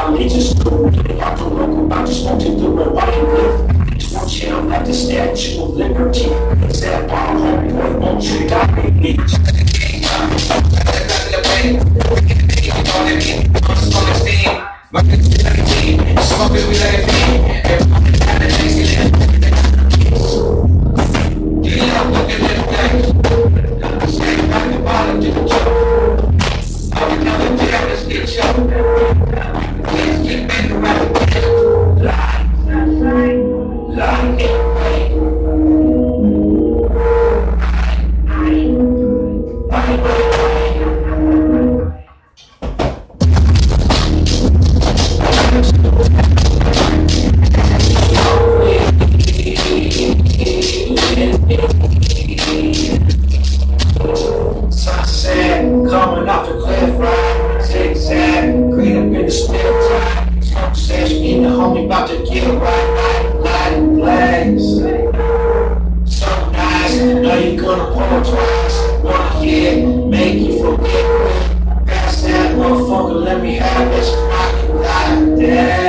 religious group, they have to look about smoking the red, white, and blue. Each one shall have the Statue of Liberty. It's that bomb, homeboy, won't you die with me? Smoking, we let it be. Everybody had a tasty land. You know, look at this thing. Say, I'm the bottom, get the joke. I'm another damn, let's get choked. about to clarify, zigzag, green up in the still time. Conversation, in the homie about to get right, right, light flags. So nice, know you gonna pull twice. Wanna hear, make you forget. Pass that motherfucker, let me have this rocket like that.